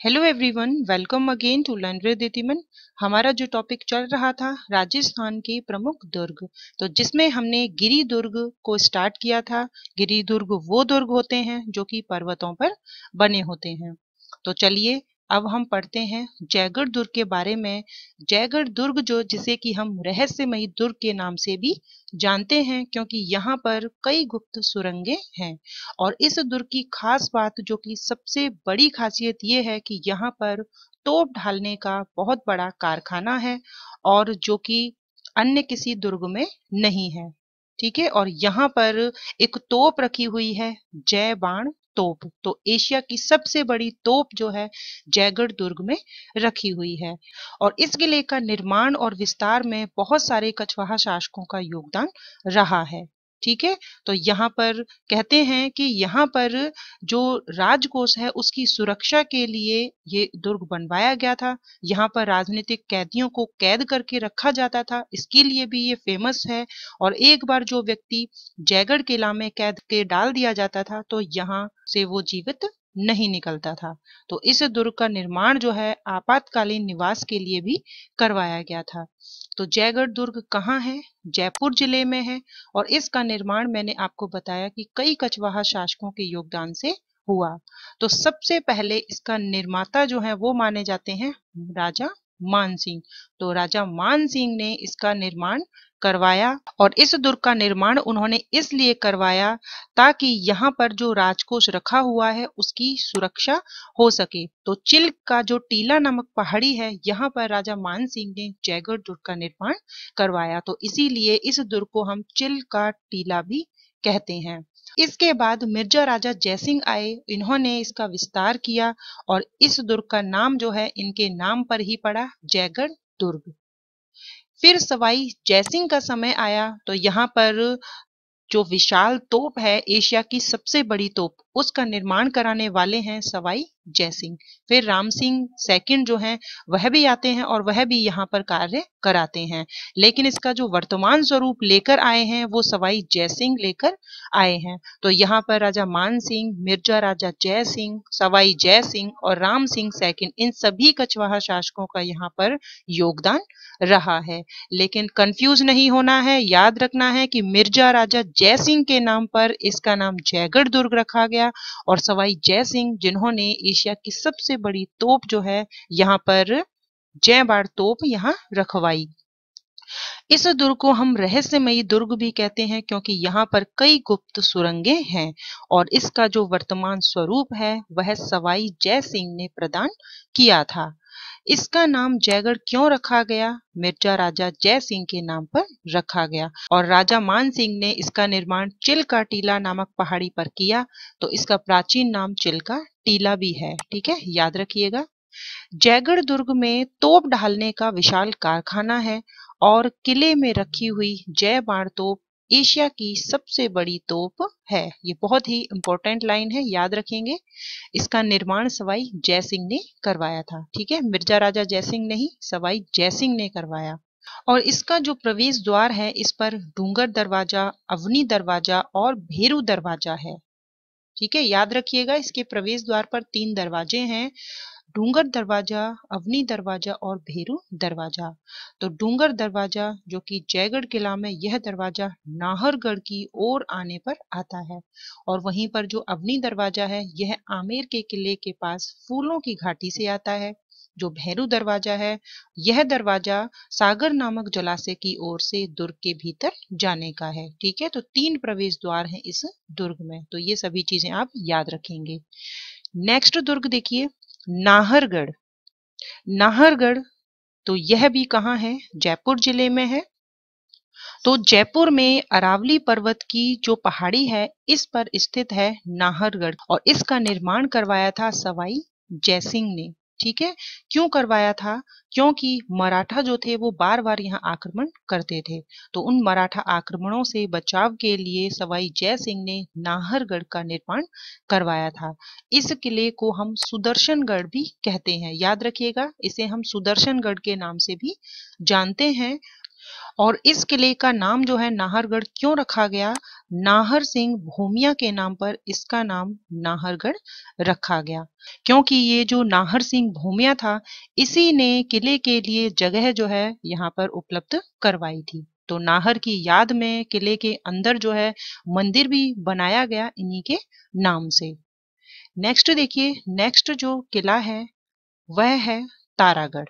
Hello everyone welcome again to learn हमारा जो topic चल रहा था, राजस्थान के प्रमुख दुर्ग। तो जिसमें हमने गिरी दुर्ग को स्टार्ट किया था, गिरी दुर्ग वो दुर्ग होते हैं जो कि पर्वतों पर बने होते हैं। तो चलिए अब हम पढ़ते हैं जयगढ़ दुर्ग के बारे में। जयगढ़ दुर्ग जो जिसे कि हम रहस्यमयी दुर्ग के नाम से भी जानते हैं, क्योंकि यहाँ पर कई गुप्त सुरंगें हैं। और इस दुर्ग की खास बात जो कि सबसे बड़ी खासियत ये है कि यहाँ पर तोप ढालने का बहुत बड़ा कारखाना है और जो कि अन्य किसी दुर्ग में नहीं है। ठीक है? और यहाँ पर एक तोप रखी हुई है जय बाण तोप। तो एशिया की सबसे बड़ी तोप जो है, जयगढ़ दुर्ग में रखी हुई है। और इस किले का निर्माण और विस्तार में बहुत सारे कछवाहा शासकों का योगदान रहा है। ठीक है? तो यहाँ पर कहते हैं कि यहाँ पर जो राजकोष है, उसकी सुरक्षा के लिए ये दुर्ग बनवाया गया था। यहाँ पर राजनीतिक कैदियों को कैद करके रखा जाता था। इसके लिए भी ये फ़ेमस है। और एक बार जो व्यक्ति जयगढ़ किला में कैद के डाल दिया जाता था तो यहाँ से वो जीवित नहीं निकलता था। तो इस दुर्ग का निर्माण जो है, आपातकालीन निवास के लिए भी करवाया गया था। तो जयगढ़ दुर्ग कहाँ है? जयपुर ज़िले में है और इसका निर्माण मैंने आपको बताया कि कई कछवाहा शासकों के योगदान से हुआ। तो सबसे पहले इसका निर्माता जो है वो माने जाते हैं राजा मान सिंह। तो राजा मान सिंह ने इसका निर्माण करवाया और इस दुर्ग का निर्माण उन्होंने इसलिए करवाया ताकि यहाँ पर जो राजकोष रखा हुआ है, उसकी सुरक्षा हो सके। तो चिल का जो टीला नामक पहाड़ी है, यहाँ पर राजा मान सिंह ने जयगढ़ दुर्ग का निर्माण करवाया। तो इसीलिए इस दुर्ग को हम चिल का टीला भी कहते हैं। इसके बाद मिर्ज़ा राजा जयसिंह आए, इन्होंने इसका विस्तार किया और इस दुर्ग का नाम जो है, इनके नाम पर ही पड़ा जयगढ़ दुर्ग। फिर सवाई जयसिंह का समय आया तो यहाँ पर जो विशाल तोप है, एशिया की सबसे बड़ी तोप, उसका निर्माण कराने वाले हैं सवाई जयसिंह फिर राम सिंह सेकंड जो हैं, वह भी आते हैं और वह भी यहाँ पर कार्य कराते हैं। लेकिन इसका जो वर्तमान स्वरूप लेकर आए हैं, वो सवाई जयसिंह लेकर आए हैं। तो यहाँ पर राजा मान सिंह, मिर्ज़ा राजा जय सिंह, सवाई जय सिंह और राम सिंह सेकंड इन सभी कछवाहा शासकों का यहाँ पर योगदान रहा है। लेकिन कंफ्यूज नहीं होना है, याद रखना है कि मिर्ज़ा राजा जय सिंह के नाम पर इसका नाम जयगढ़ दुर्ग रखा गया और सवाई जय सिंह, जिन्होंने एशिया की सबसे बड़ी तोप जो है, यहाँ पर जय बाड़ तोप यहाँ रखवाई। इस दुर्ग को हम रहस्यमयी दुर्ग भी कहते हैं, क्योंकि यहाँ पर कई गुप्त सुरंगे हैं और इसका जो वर्तमान स्वरूप है, वह सवाई जय सिंह ने प्रदान किया था। इसका नाम जयगढ़ क्यों रखा गया? मिर्ज़ा राजा जय सिंह के नाम पर रखा गया। और राजा मान सिंह ने इसका निर्माण चिल्का टीला नामक पहाड़ी पर किया तो इसका प्राचीन नाम चिल्का टीला भी है। ठीक है? याद रखिएगा। जयगढ़ दुर्ग में तोप ढालने का विशाल कारखाना है और किले में रखी हुई जय बाण तोप एशिया की सबसे बड़ी तोप है। ये बहुत ही इंपॉर्टेंट लाइन है, याद रखेंगे। इसका निर्माण सवाई जयसिंह ने करवाया था, ठीक है? मिर्ज़ा राजा जयसिंह नहीं सवाई जयसिंह ने करवाया। और इसका जो प्रवेश द्वार है, इस पर डूंगर दरवाज़ा, अवनी दरवाज़ा और भेरू दरवाज़ा है, ठीक है? याद रखिएगा, इसके प्रवेश द्वार पर तीन दरवाजे हैं। डूंगर दरवाज़ा, अवनी दरवाज़ा और भेरू दरवाज़ा। तो डूंगर दरवाज़ा, जो कि जयगढ़ किला में, यह दरवाज़ा नाहरगढ़ की ओर आने पर आता है। और वहीं पर जो अवनी दरवाज़ा है, यह आमेर के किले के पास फूलों की घाटी से आता है। जो भैरू दरवाज़ा है, यह दरवाज़ा सागर नामक जलाशय की ओर से दुर्ग के भीतर जाने का है। ठीक है तो तीन प्रवेश द्वार हैं इस दुर्ग में। तो ये सभी चीज़ें आप याद रखेंगे। नेक्स्ट दुर्ग देखिए नाहरगढ़। नाहरगढ़ तो यह भी कहाँ है? जयपुर ज़िले में है। तो जयपुर में अरावली पर्वत की जो पहाड़ी है, इस पर स्थित है नाहरगढ़ और इसका निर्माण करवाया था सवाई जयसिंह ने। ठीक है? क्यों करवाया था? क्योंकि मराठा जो थे, वो बार बार यहाँ आक्रमण करते थे। तो उन मराठा आक्रमणों से बचाव के लिए सवाई जय सिंह ने नाहरगढ़ का निर्माण करवाया था। इस किले को हम सुदर्शनगढ़ भी कहते हैं। याद रखिएगा, इसे हम सुदर्शनगढ़ के नाम से भी जानते हैं। और इस किले का नाम जो है नाहरगढ़ क्यों रखा गया? नाहर सिंह भूमिया के नाम पर इसका नाम नाहरगढ़ रखा गया। क्योंकि ये जो नाहर सिंह भूमिया था, इसी ने किले के लिए जगह जो है यहाँ पर उपलब्ध करवाई थी। तो नाहर की याद में किले के अंदर जो है मंदिर भी बनाया गया इन्हीं के नाम से। नेक्स्ट देखिए नेक्स्ट जो किला है, वह है तारागढ़।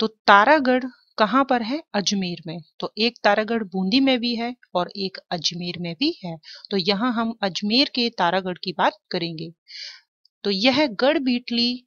तो तारागढ़ कहाँ पर है? अजमेर में। तो एक तारागढ़ बूंदी में भी है और एक अजमेर में भी है। तो यहाँ हम अजमेर के तारागढ़ की बात करेंगे। तो यह गढ़ बीटली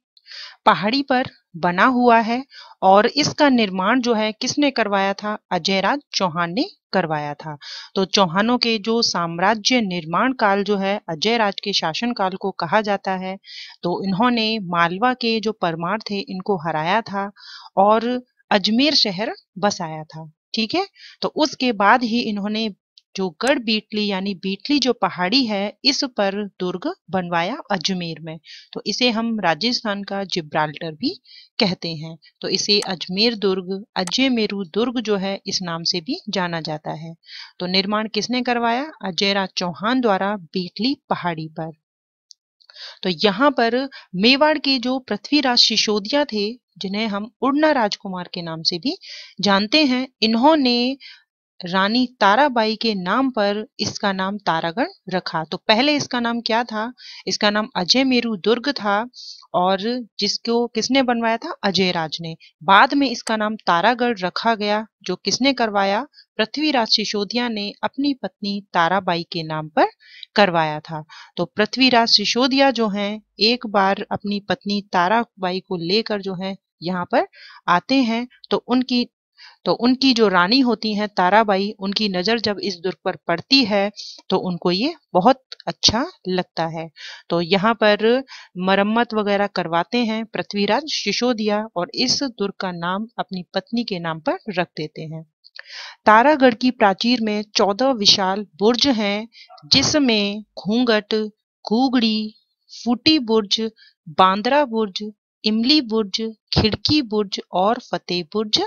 पहाड़ी पर बना हुआ है और इसका निर्माण जो है, किसने करवाया था? अजयराज चौहान ने करवाया था। तो चौहानों के जो साम्राज्य निर्माण काल जो है अजय राज के शासन काल को कहा जाता है। तो इन्होंने मालवा के जो परमार थे, इनको हराया था और अजमेर शहर बसाया था, ठीक है? तो उसके बाद ही इन्होंने जो गढ़ बीटली यानी बीटली जो पहाड़ी है, इस पर दुर्ग बनवाया अजमेर में। तो इसे हम राजस्थान का जिब्राल्टर भी कहते हैं। तो इसे अजमेर दुर्ग अजयमेरु दुर्ग जो है, इस नाम से भी जाना जाता है। तो निर्माण किसने करवाया? अजयराज चौहान द्वारा बीटली पहाड़ी पर। तो यहाँ पर मेवाड़ के जो पृथ्वीराज सिसोदिया थे, जिन्हें हम उड़ना राजकुमार के नाम से भी जानते हैं, इन्होंने रानी ताराबाई के नाम पर इसका नाम तारागढ़ रखा। तो पहले इसका नाम क्या था? इसका नाम अजय मेरू दुर्ग था और जिसको किसने बनवाया था? अजय राज ने। बाद में इसका नाम तारागढ़ रखा गया, जो किसने करवाया? पृथ्वीराज सिसोदिया ने अपनी पत्नी ताराबाई के नाम पर करवाया था। तो पृथ्वीराज सिसोदिया जो हैं, एक बार अपनी पत्नी ताराबाई को लेकर जो है, यहाँ पर आते हैं। तो उनकी तो उनकी जो रानी होती हैं, ताराबाई, उनकी नज़र जब इस दुर्ग पर पड़ती है तो उनको ये बहुत अच्छा लगता है। तो यहाँ पर मरम्मत वगैरह करवाते हैं, पृथ्वीराज सिसोदिया, और इस दुर्ग का नाम अपनी पत्नी के नाम पर रख देते हैं। तारागढ़ की प्राचीर में चौदह विशाल बुर्ज हैं, जिसमें घूंघट, घूगड़ी, फूटी बुर्ज, बांद्रा बुर्ज इमली बुर्ज, खिड़की बुर्ज और फतेह बुर्ज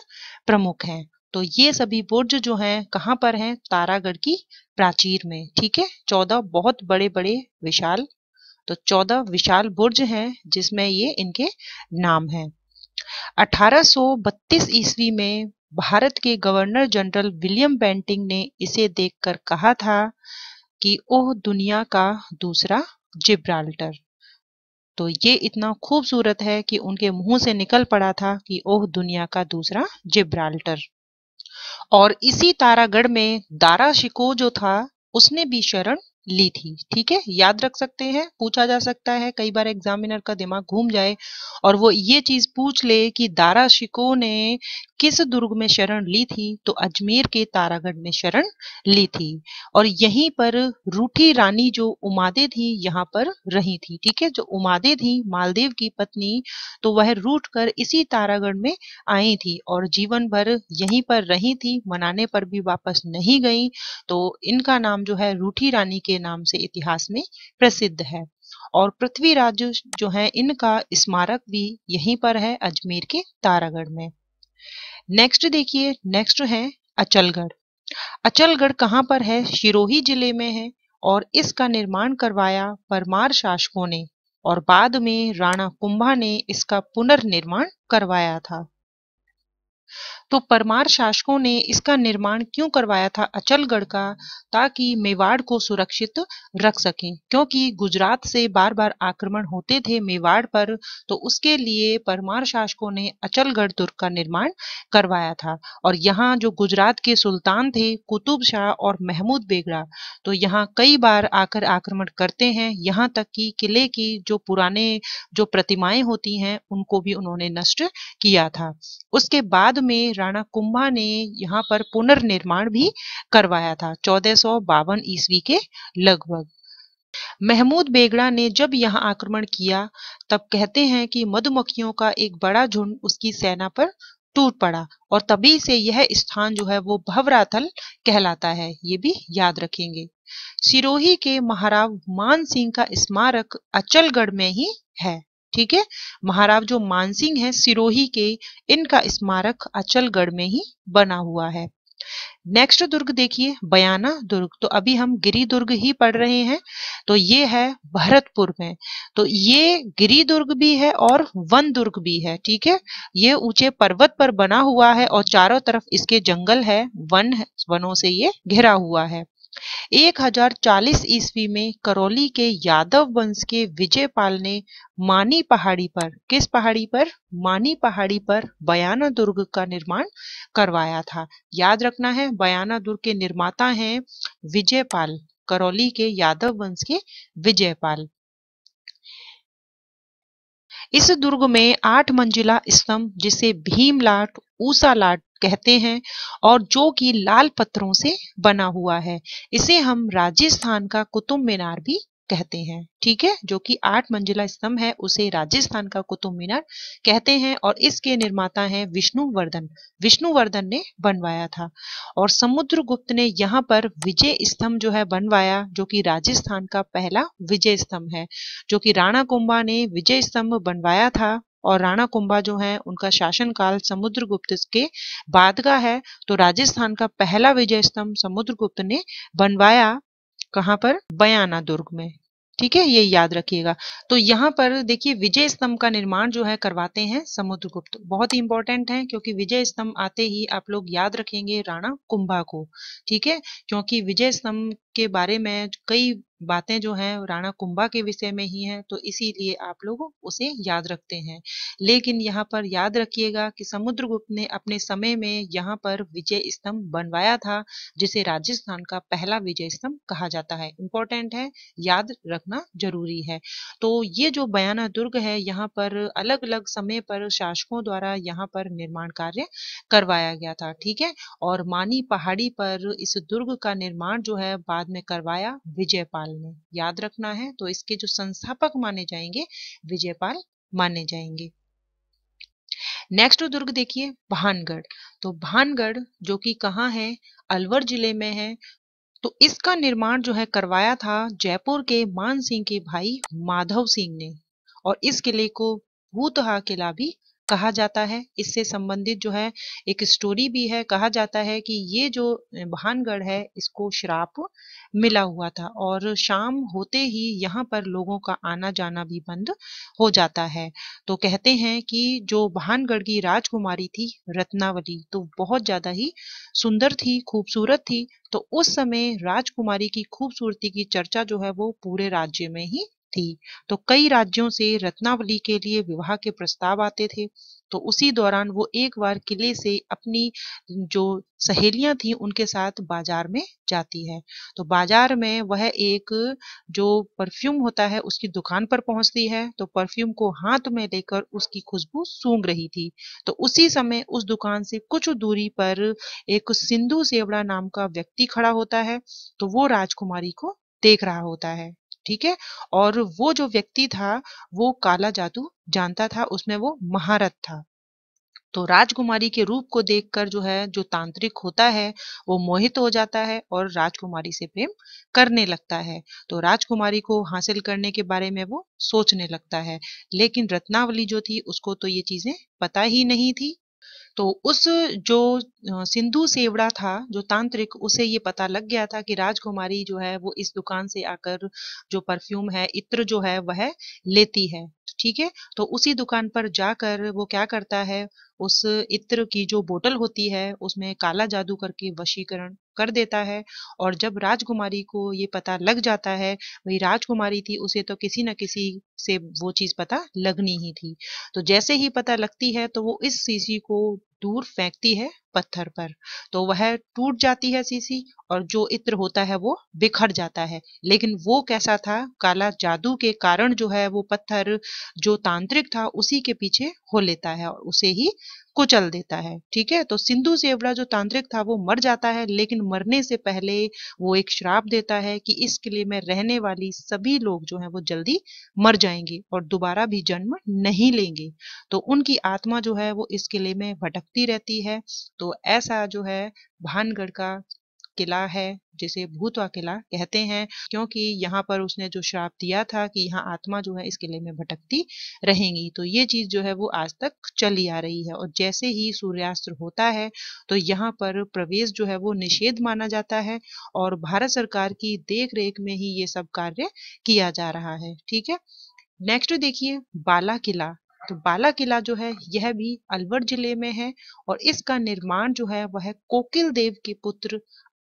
प्रमुख हैं। तो ये सभी बुर्ज जो हैं, कहाँ पर हैं? तारागढ़ की प्राचीर में, ठीक है? चौदह बहुत बड़े बड़े विशाल तो चौदह विशाल बुर्ज हैं, जिसमें ये इनके नाम हैं। 1832 ईस्वी में भारत के गवर्नर जनरल विलियम बेंटिंग ने इसे देखकर कहा था कि ओह दुनिया का दूसरा जिब्राल्टर। तो ये इतना खूबसूरत है कि उनके मुँह से निकल पड़ा था कि ओह, दुनिया का दूसरा जिब्राल्टर। और इसी तारागढ़ में दारा शिको जो था, उसने भी शरण ली थी। ठीक है? याद रख सकते हैं, पूछा जा सकता है, कई बार एग्जामिनर का दिमाग घूम जाए और वो ये चीज़ पूछ ले कि दारा शिको ने किस दुर्ग में शरण ली थी तो अजमेर के तारागढ़ में शरण ली थी। और यहीं पर रूठी रानी जो उमादे थी, यहाँ पर रही थी, ठीक है? जो उमादे थी, मालदेव की पत्नी तो वह रूठ कर इसी तारागढ़ में आई थी। और जीवन भर यहीं पर रही थी, मनाने पर भी वापस नहीं गई तो इनका नाम जो है रूठी रानी के नाम से इतिहास में प्रसिद्ध है। और पृथ्वीराज जो है, इनका स्मारक भी यहीं पर है, अजमेर के तारागढ़ में। नेक्स्ट देखिए नेक्स्ट है अचलगढ़। अचलगढ़ कहाँ पर है? शिरोही ज़िले में है और इसका निर्माण करवाया परमार शासकों ने और बाद में राणा कुंभा ने इसका पुनर्निर्माण करवाया था। तो परमार शासकों ने इसका निर्माण क्यों करवाया था अचलगढ़ का, ताकि मेवाड़ को सुरक्षित रख सकें? क्योंकि गुजरात से बार बार आक्रमण होते थे मेवाड़ पर तो उसके लिए परमार शासकों ने अचलगढ़ दुर्ग का निर्माण करवाया था। और यहाँ जो गुजरात के सुल्तान थे, कुतुब शाह और महमूद बेगड़ा तो यहाँ कई बार आकर आक्रमण करते हैं। यहाँ तक कि किले की जो पुराने जो प्रतिमाएँ होती हैं, उनको भी उन्होंने नष्ट किया था। उसके बाद में राणा कुंभा ने यहाँ पर पुनर्निर्माण भी करवाया था, चौदह ईस्वी के लगभग। महमूद बेगड़ा ने जब यहाँ आक्रमण किया, तब कहते हैं कि मधुमक्खियों का एक बड़ा झुंड उसकी सेना पर टूट पड़ा और तभी से यह स्थान जो है वो भवराथल कहलाता है, ये भी याद रखेंगे। सिरोही के महाराव मान सिंह का स्मारक अचलगढ़ में ही है। ठीक है? महाराव जो मानसिंह है, सिरोही के, इनका स्मारक अचलगढ़ में ही बना हुआ है। नेक्स्ट दुर्ग देखिए, बयाना दुर्ग। तो अभी हम गिरी दुर्ग ही पढ़ रहे हैं। तो ये है भरतपुर में। तो ये गिरी दुर्ग भी है और वन दुर्ग भी है, ठीक है? ये ऊँचे पर्वत पर बना हुआ है और चारों तरफ़ इसके जंगल है, वन वनों से ये घिरा हुआ है। 1040 ईस्वी में करौली के यादव वंश के विजयपाल ने मानी पहाड़ी पर, किस पहाड़ी पर? मानी पहाड़ी पर बयाना दुर्ग का निर्माण करवाया था। याद रखना है बयाना दुर्ग के निर्माता हैं विजयपाल, करौली के यादव वंश के विजयपाल। इस दुर्ग में आठ मंजिला स्तंभ, जिसे भीमलाट ऊसा लाट कहते हैं और जो कि लाल पत्थरों से बना हुआ है। इसे हम राजस्थान का कुतुब मीनार भी कहते हैं, ठीक है? जो कि आठ मंजिला स्तंभ है, उसे राजस्थान का कुतुब मीनार कहते हैं और इसके निर्माता हैं विष्णुवर्धन। विष्णुवर्धन ने बनवाया था और समुद्रगुप्त ने यहाँ पर विजय स्तंभ जो है बनवाया, जो कि राजस्थान का पहला विजय स्तंभ है, जो कि राणा कुंभा ने विजय स्तंभ बनवाया था। और राणा कुंभा जो है, उनका शासनकाल समुद्रगुप्त के बाद का है। तो राजस्थान का पहला विजय स्तंभ समुद्रगुप्त ने बनवाया कहाँ पर? बयाना दुर्ग में। ठीक है, ये याद रखिएगा। तो यहाँ पर देखिए, विजय स्तंभ का निर्माण जो है, करवाते हैं समुद्रगुप्त। बहुत ही इंपॉर्टेंट है, क्योंकि विजय स्तंभ आते ही आप लोग याद रखेंगे राणा कुंभा को। ठीक है, क्योंकि विजय स्तंभ के बारे में कई बातें जो हैं, राणा कुंभा के विषय में ही हैं तो इसीलिए आप लोग उसे याद रखते हैं। लेकिन यहाँ पर याद रखिएगा कि समुद्रगुप्त ने अपने समय में यहाँ पर विजय स्तंभ बनवाया था, जिसे राजस्थान का पहला विजय स्तंभ कहा जाता है। इम्पोर्टेंट है, याद रखना ज़रूरी है। तो ये जो बयाना दुर्ग है, यहाँ पर अलग अलग समय पर शासकों द्वारा यहाँ पर निर्माण कार्य करवाया गया था, ठीक है? और मानी पहाड़ी पर इस दुर्ग का निर्माण जो है, बाद बाद में करवाया, विजयपाल ने। याद रखना है तो इसके जो संस्थापक माने जाएँगे, विजयपाल माने जाएँगे। नेक्स्ट दुर्ग देखिए, भानगढ़। तो भानगढ़, जो कि कहाँ है? अलवर ज़िले में है। तो इसका निर्माण जो है, करवाया था जयपुर के मान सिंह के भाई माधव सिंह ने। और इस किले को भूतहा किला भी कहा जाता है। इससे संबंधित जो है, एक स्टोरी भी है। कहा जाता है कि ये जो भानगढ़ है, इसको श्राप मिला हुआ था और शाम होते ही यहाँ पर लोगों का आना जाना भी बंद हो जाता है। तो कहते हैं कि जो भानगढ़ की राजकुमारी थी, रत्नावली तो बहुत ज़्यादा ही सुंदर थी, खूबसूरत थी। तो उस समय राजकुमारी की खूबसूरती की चर्चा जो है, वो पूरे राज्य में ही थी। तो कई राज्यों से रत्नावली के लिए विवाह के प्रस्ताव आते थे। तो उसी दौरान वो एक बार किले से अपनी जो सहेलियाँ थी, उनके साथ बाज़ार में जाती है। तो बाज़ार में वह एक जो परफ्यूम होता है, उसकी दुकान पर पहुँचती है। तो परफ्यूम को हाथ में लेकर उसकी खुशबू सूंघ रही थी। तो उसी समय उस दुकान से कुछ दूरी पर एक सिंधु सेवड़ा नाम का व्यक्ति खड़ा होता है। तो वो राजकुमारी को देख रहा होता है। ठीक है? और वो जो व्यक्ति था, वो काला जादू जानता था, उसमें वो महारत था। तो राजकुमारी के रूप को देखकर जो है, जो तांत्रिक होता है, वो मोहित हो जाता है और राजकुमारी से प्रेम करने लगता है। तो राजकुमारी को हासिल करने के बारे में वो सोचने लगता है। लेकिन रत्नावली जो थी, उसको तो ये चीज़ें पता ही नहीं थी। तो उस जो सिंधु सेवड़ा था, जो तांत्रिक, उसे ये पता लग गया था कि राजकुमारी जो है, वो इस दुकान से आकर जो परफ्यूम है, इत्र जो है, वह लेती है, ठीक है? तो उसी दुकान पर जाकर वो क्या करता है, उस इत्र की जो बोतल होती है, उसमें काला जादू करके वशीकरण कर देता है और जब राजकुमारी को ये पता लग जाता है वही राजकुमारी थी, उसे तो किसी न किसी से वो चीज़ पता लगनी ही थी। तो जैसे ही पता लगती है तो वो इस सीसी को दूर फेंकती है पत्थर पर। तो वह टूट जाती है सीसी और जो इत्र होता है, वो बिखर जाता है। लेकिन वो कैसा था? काला जादू के कारण जो है, वो पत्थर जो तांत्रिक था, उसी के पीछे हो लेता है और उसे ही कुचल देता है, ठीक है? तो सिंधु सेवड़ा जो तांत्रिक था, वो मर जाता है, लेकिन मरने से पहले वो एक श्राप देता है कि इस किले में रहने वाली सभी लोग जो है, वो जल्दी मर जाएँगे और दोबारा भी जन्म नहीं लेंगे। तो उनकी आत्मा जो है, वो इस किले में भटकती रहती है। तो ऐसा जो है, भानगढ़ का किला है, जिसे भूतवा किला कहते हैं, क्योंकि यहाँ पर उसने जो श्राप दिया था कि यहाँ आत्मा जो है इस किले में भटकती रहेंगी तो ये चीज़ जो है वो आज तक चली आ रही है। और जैसे ही सूर्यास्त होता है तो यहाँ पर प्रवेश जो है वो निषेध माना जाता है और भारत सरकार की देख में ही ये सब कार्य किया जा रहा है, ठीक है? नेक्स्ट देखिए, बाला किला। तो बाला किला जो है, यह भी अलवर ज़िले में है और इसका निर्माण जो है, वह कोकिल देव के पुत्र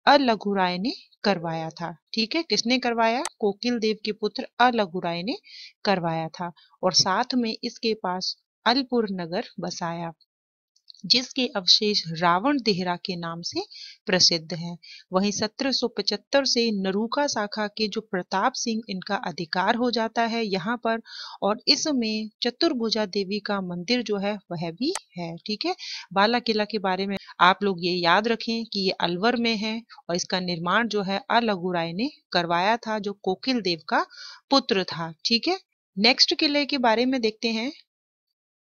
अलघु राय ने करवाया था। ठीक है? किसने करवाया? कोकिल देव के पुत्र अलघुराय ने करवाया था और साथ में इसके पास अलपुर नगर बसाया। जिसके अवशेष रावण देहरा के नाम से प्रसिद्ध हैं। वहीं 1775 से नरूका शाखा के जो प्रताप सिंह इनका अधिकार हो जाता है यहाँ पर और इसमें चतुर्भुजा देवी का मंदिर जो है, वह भी है, ठीक है? बाला किला के बारे में आप लोग ये याद रखें कि ये अलवर में है और इसका निर्माण जो है, अलगू राय ने करवाया था, जो कोकिल देव का पुत्र था, ठीक है? नेक्स्ट किले के बारे में देखते हैं।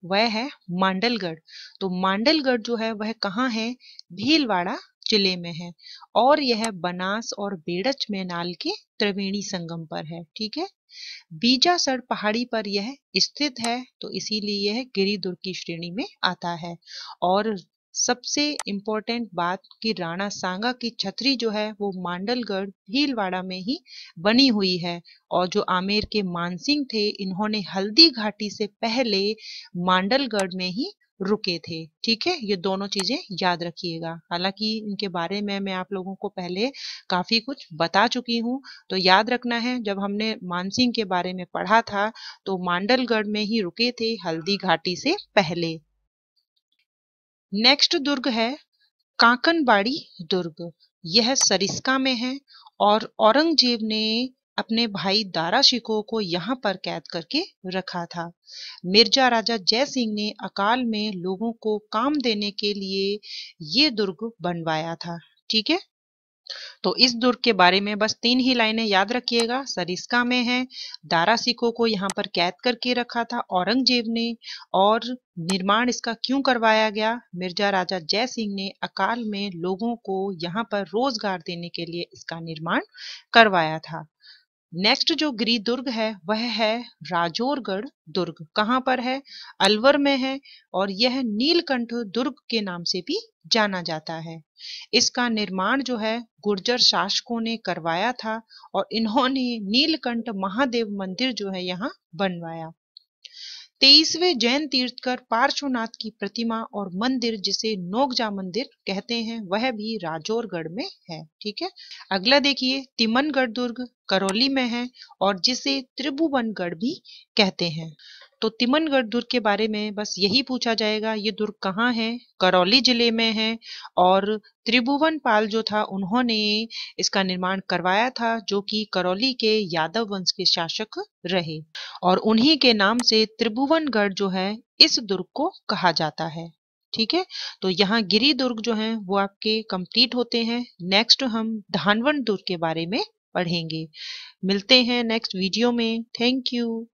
वह है मांडलगढ़। तो मांडलगढ़ जो है, वह कहाँ है? भीलवाड़ा ज़िले में है और यह बनास और बेड़च मैनाल के त्रिवेणी संगम पर है, ठीक है? बीजासर पहाड़ी पर यह स्थित है तो इसीलिए यह गिरिदुर्ग की श्रेणी में आता है और सबसे इम्पोर्टेंट बात कि राणा सांगा की छतरी जो है, वो मांडलगढ़, भीलवाड़ा में ही बनी हुई है। और जो आमेर के मानसिंह थे, इन्होंने हल्दी घाटी से पहले मांडलगढ़ में ही रुके थे। ठीक है? ये दोनों चीज़ें याद रखिएगा। हालाँकि इनके बारे में मैं आप लोगों को पहले काफ़ी कुछ बता चुकी हूँ। तो याद रखना है, जब हमने मानसिंह के बारे में पढ़ा था तो मांडलगढ़ में ही रुके थे हल्दी घाटी से पहले। नेक्स्ट दुर्ग है कांकनबाड़ी दुर्ग। यह सरिस्का में है और औरंगज़ेब ने अपने भाई दारा शिको को यहाँ पर कैद करके रखा था। मिर्ज़ा राजा जय सिंह ने अकाल में लोगों को काम देने के लिए ये दुर्ग बनवाया था। ठीक है? तो इस दुर्ग के बारे में बस तीन ही लाइनें याद रखिएगा। सरिस्का में है, दारा सिखों को यहाँ पर कैद करके रखा था औरंगज़ेब ने और निर्माण इसका क्यों करवाया गया? मिर्ज़ा राजा जय सिंह ने अकाल में लोगों को यहाँ पर रोज़गार देने के लिए इसका निर्माण करवाया था। नेक्स्ट जो गृह दुर्ग है, वह है राजोरगढ़ दुर्ग। कहाँ पर है? अलवर में है और यह नीलकंठ दुर्ग के नाम से भी जाना जाता है। इसका निर्माण जो है, गुर्जर शासकों ने करवाया था और इन्होंने नीलकंठ महादेव मंदिर जो है, यहाँ बनवाया। तेईसवें जैन तीर्थकर पार्श्वनाथ की प्रतिमा और मंदिर जिसे नोकजा मंदिर कहते हैं, वह भी राजौरगढ़ में है, ठीक है? अगला देखिए, तिमनगढ़ दुर्ग करौली में है और जिसे त्रिभुवनगढ़ भी कहते हैं। तो तिमनगढ़ दुर्ग के बारे में बस यही पूछा जाएगा, ये दुर्ग कहाँ है? करौली ज़िले में है और त्रिभुवन पाल जो था, उन्होंने इसका निर्माण करवाया था, जो कि करौली के यादव वंश के शासक रहे और उन्हीं के नाम से त्रिभुवनगढ़ जो है, इस दुर्ग को कहा जाता है। ठीक है? तो यहाँ गिरी दुर्ग जो है, वो आपके कंप्लीट होते हैं। नेक्स्ट हम धानवन दुर्ग के बारे में पढ़ेंगे। मिलते हैं नेक्स्ट वीडियो में। Thank you